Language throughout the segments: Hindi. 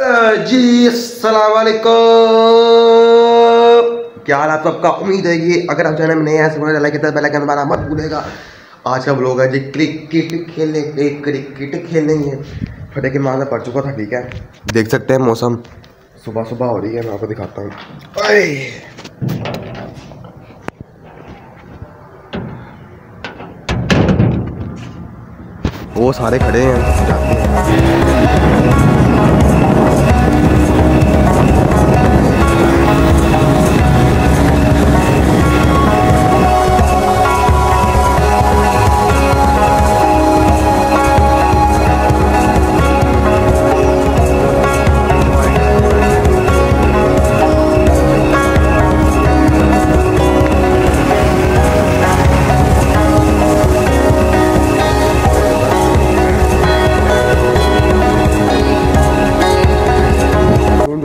जी असलकुम क्या हाल आप सबका? उम्मीद है कि अगर आप चैनल में नए हैं तो लाइक करते पहले दबाना मत भूलेगा। आज का लोग है जी क्रिकेट खेलने क्रिकेट खेलेंगे। फटे के मारना पड़ चुका था, ठीक है? देख सकते हैं मौसम। सुबह सुबह हो रही है, मैं आपको दिखाता हूँ। वो सारे खड़े हैं। जाते हैं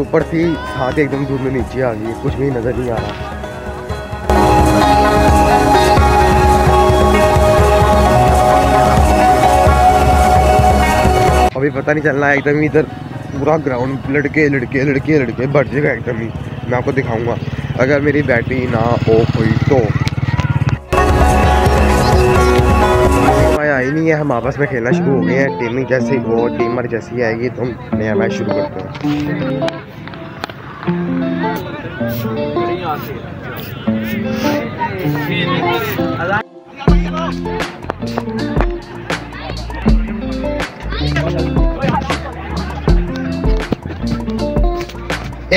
ऊपर थी साथ एकदम धूप में नीचे आ गई कुछ भी नज़र नहीं आ रहा। अभी पता नहीं चल रहा है, एकदम इधर पूरा ग्राउंड लड़के लड़के लड़के लड़के बढ़ जाएगा एकदम ही। मैं आपको दिखाऊँगा, अगर मेरी बैटरी ना ऑफ़ हुई तो। आई नहीं है, हम आपस में खेलना शुरू हो गए हैं टीमिंग जैसी, वो टीमर जैसी आएगी तो हम नया मैच शुरू करते हैं। एक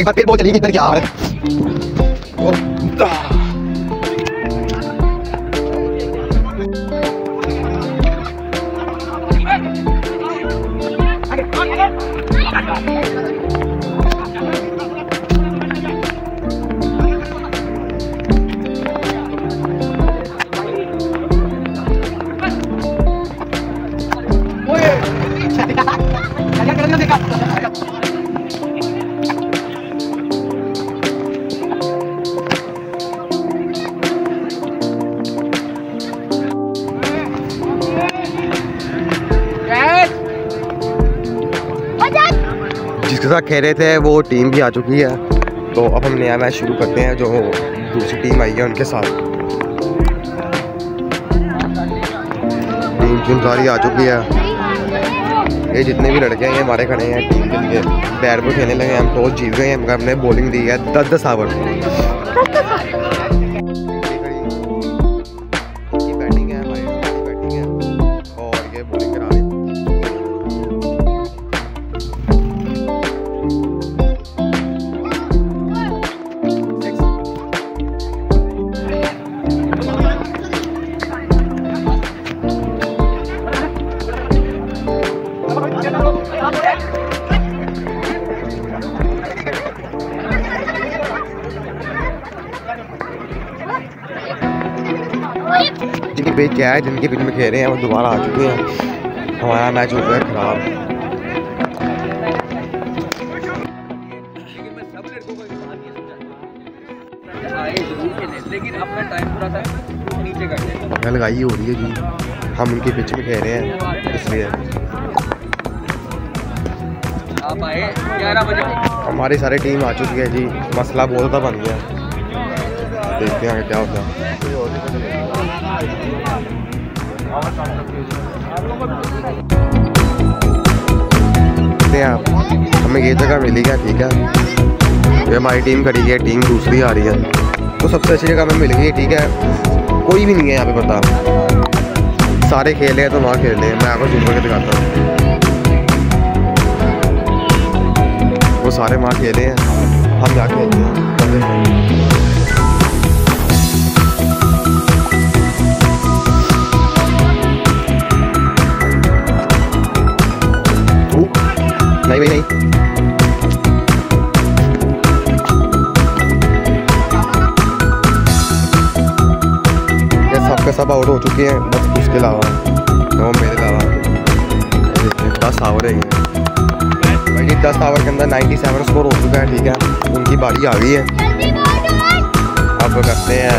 बार फिर बोल चली इधर क्या जिसके साथ खेल रहे थे, वो टीम भी आ चुकी है। तो अब हम नया मैच शुरू करते हैं, जो दूसरी टीम आई है उनके साथ। टीम टीम सारी आ चुकी है। ये जितने भी लड़के हैं, ये हमारे खड़े हैं टीम के लिए। बैट बॉल खेलने लगे हम टॉस जीत गए हैं हमने बॉलिंग दी है दस दस आवर जिनके पेज क्या है जिनके बीच में खेल रहे हैं वो दोबारा आ चुके हैं। हमारा मैच हो गया खराब। लेकिन अपना टाइम पूरा था नीचे कर दे। हो रही है जी हम उनके पिच में खेल रहे हैं इसलिए। आप आए ग्यारह बजे। हमारी सारी टीम आ चुकी है जी मसला बहुत बन गया। देखते हैं क्या होता है। हमें ये जगह मिली है ठीक है। ये हमारी टीम खड़ी है, टीम दूसरी आ रही है। तो सबसे अच्छी जगह हमें मिल गई है ठीक है। कोई भी नहीं है यहाँ पे, पता। सारे खेले हैं तो वहाँ खेल हैं। मैं आपको जूम करके दिखाता हूँ। वो सारे वहाँ खेले हैं। हम यहाँ खेलते हैं? सब आउट हो चुके हैं, बस उसके अलावा तो मेरे अलावा दस आवर है भाई दस आवर के अंदर 97 स्कोर हो चुका है, ठीक है। उनकी बारी आ गई है। अब करते हैं।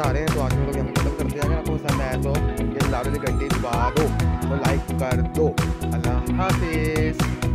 चक्कर आ रहे हैं तो आज लोग यहाँ खत्म करते हैं। अगर आपको पसंद आया तो ये वाली घंटी दबा दो तो लाइक कर दो। अल्लाह हाफिज़।